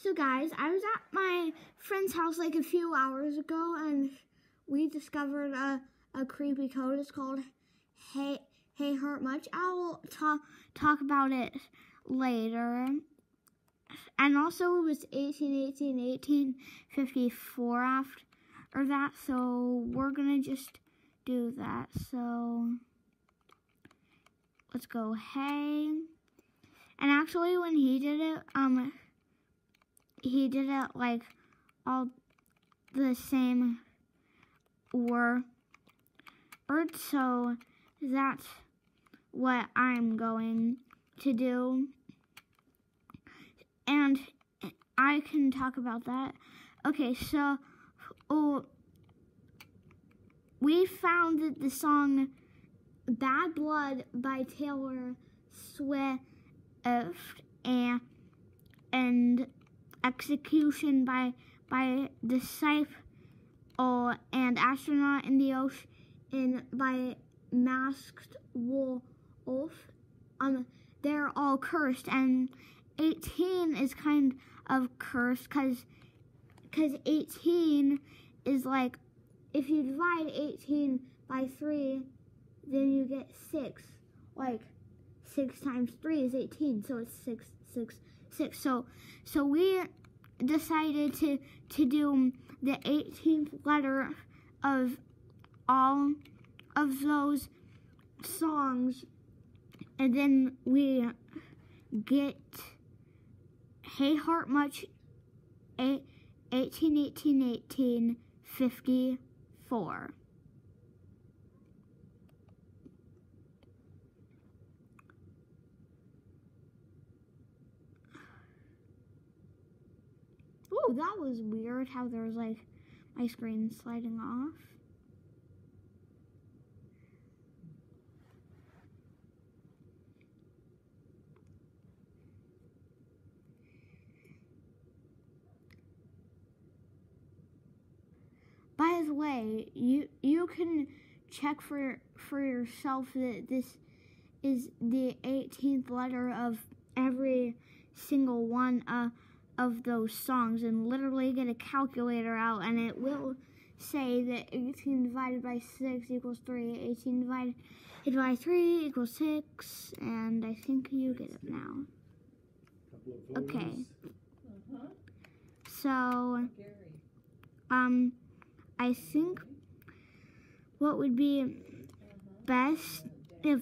So guys, I was at my friend's house like a few hours ago and we discovered a, a creepy code. It's called Hey Hey Hurt Much. I will talk talk about it later. And also it was 1818, 1854 after that, so we're gonna just do that. So let's go hey. And actually when he did it, um he did it like all the same word. So that's what I'm going to do. And I can talk about that. Okay, so oh, we found that the song Bad Blood by Taylor Swift and, and Execution by by Disciple and Astronaut in the Ocean by Masked Wolf. Um, they're all cursed, and 18 is kind of cursed because because 18 is like if you divide 18 by 3, then you get 6. Like 6 times 3 is 18, so it's 6 6 6. So so we decided to to do the 18th letter of all of those songs and then we get Hey Heart Much 18 18 18 54 Oh, that was weird how there's like my screen sliding off. By the way, you you can check for for yourself that this is the 18th letter of every single one uh, of those songs and literally get a calculator out and it will say that 18 divided by 6 equals 3, 18 divided by 3 equals 6, and I think you get it now. Okay. So, um, I think what would be best if,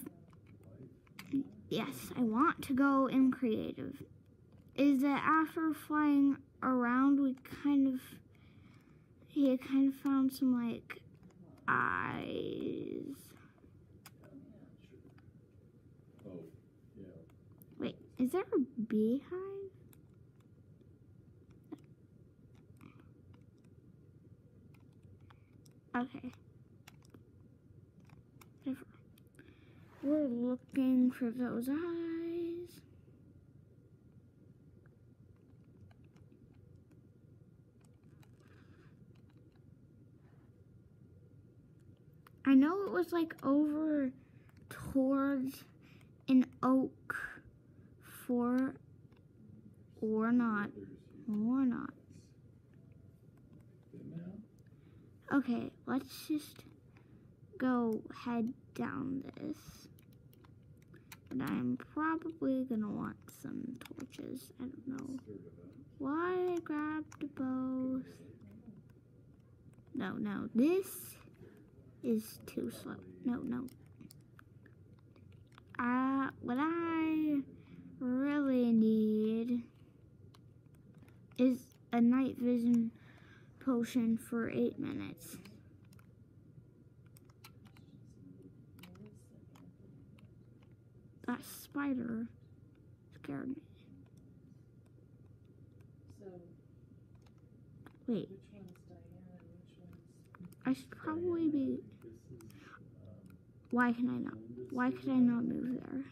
yes, I want to go in creative is that after flying around, we kind of, he kind of found some like eyes. Wait, is there a beehive? Okay. We're looking for those eyes. I know it was like over towards an oak for or not or not. Okay, let's just go head down this. But I'm probably gonna want some torches. I don't know why I grabbed both. No, no, this is too slow. No, no. Uh, what I really need is a night vision potion for eight minutes. That spider scared me. Wait. I should probably be... Why can I not? Why could I not move there?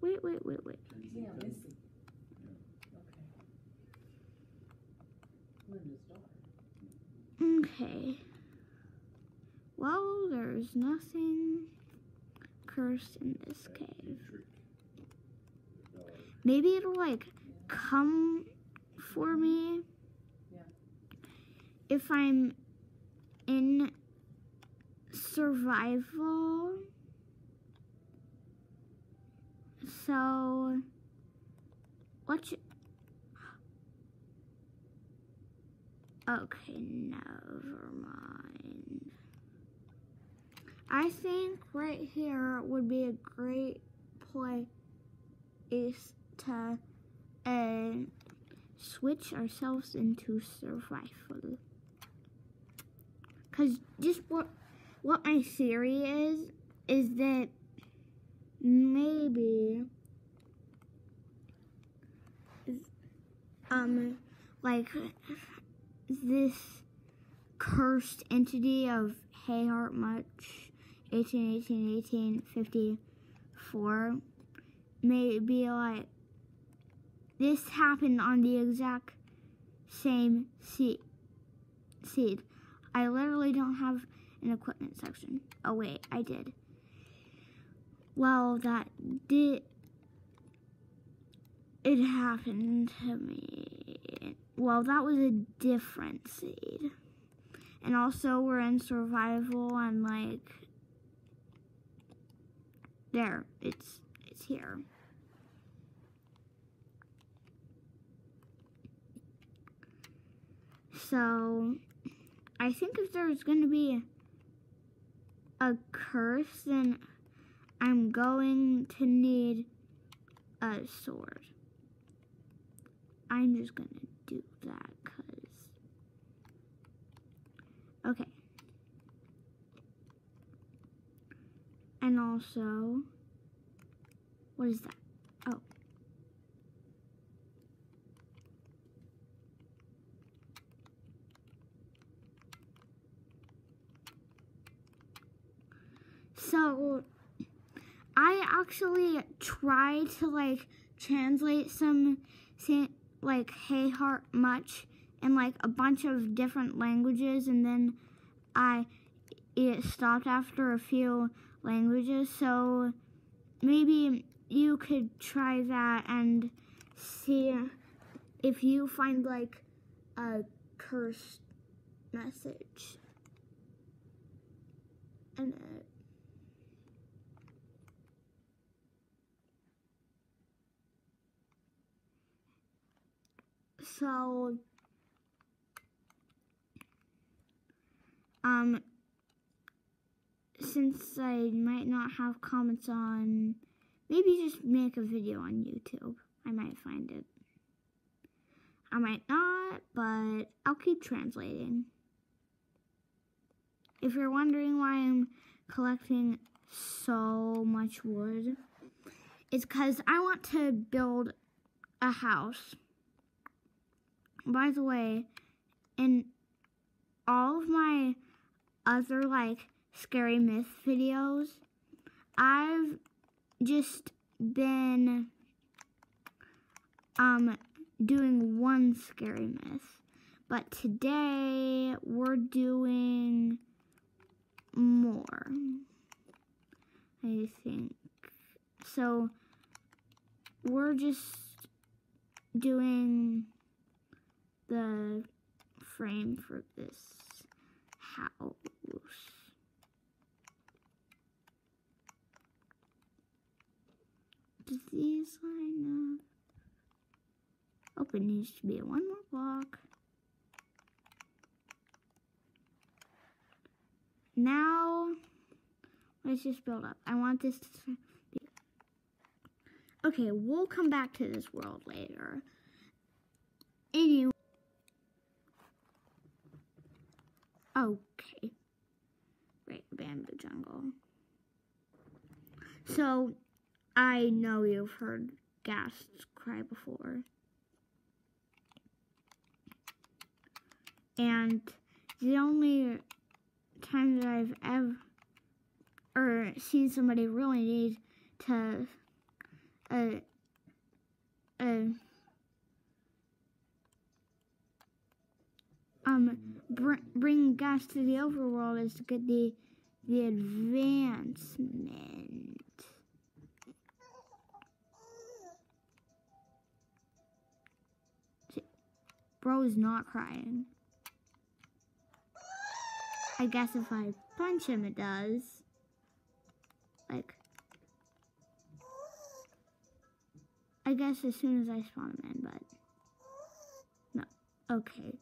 Wait, wait, wait, wait. Okay. Well, there's nothing cursed in this cave. Maybe it'll like come for me if I'm in survival. So, what you, okay, never mind. I think right here would be a great place to uh, switch ourselves into survival. Cause just what what my theory is is that maybe um like this cursed entity of Hey Heart Much 1818 1854 may be like this happened on the exact same seed seed I literally don't have an equipment section. Oh wait, I did. Well, that did. It happened to me. Well, that was a different seed. And also, we're in survival and like. There, it's it's here. So, I think if there's going to be a curse, then I'm going to need a sword. I'm just going to do that because. Okay. And also, what is that? So I actually tried to like translate some like hey heart much in like a bunch of different languages and then I it stopped after a few languages. So maybe you could try that and see if you find like a cursed message and it So, um, since I might not have comments on, maybe just make a video on YouTube. I might find it. I might not, but I'll keep translating. If you're wondering why I'm collecting so much wood, it's because I want to build a house by the way, in all of my other like scary myth videos, I've just been um doing one scary myth. But today we're doing more. I think. So we're just doing the frame for this house. Does these line up? Oh, it needs to be one more block. Now, let's just build up. I want this to be... Okay, we'll come back to this world later. Anyway. Okay. Great bamboo jungle. So, I know you've heard ghasts cry before. And the only time that I've ever or seen somebody really need to uh, uh, um br bring ghast to the overworld is to get the the advancement. Bro is not crying. I guess if I punch him, it does. Like, I guess as soon as I spawn him in, but no. Okay.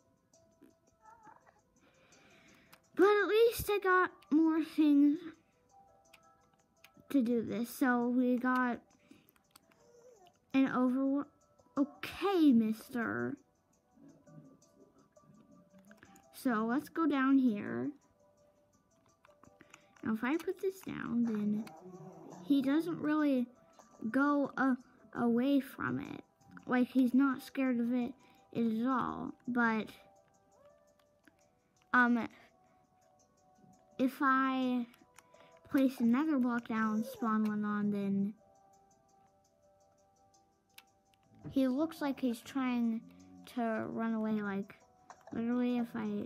Least I got more things to do this. So we got an over. Okay, mister. So let's go down here. Now if I put this down, then he doesn't really go uh, away from it. Like he's not scared of it at all. But um, if I place another block down, spawn one on, then he looks like he's trying to run away like Literally, if I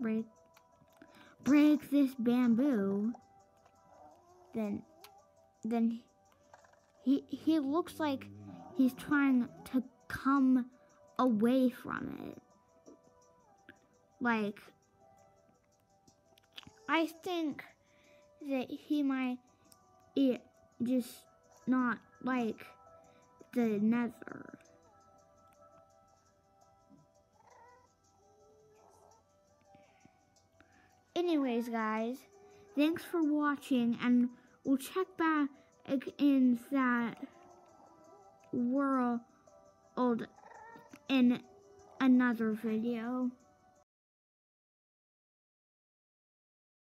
break break this bamboo, then then he he looks like he's trying to come away from it. Like I think that he might it just not like the nether. anyways, guys, thanks for watching, and we'll check back in that world old in another video.